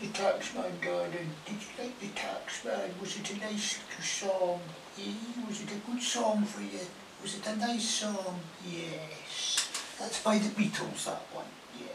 the Taxman, darling. Did you like the Taxman? Was it a nice song? Eh? Was it a good song for you? Was it a nice song? Yes. That's by the Beatles, that one. Yeah.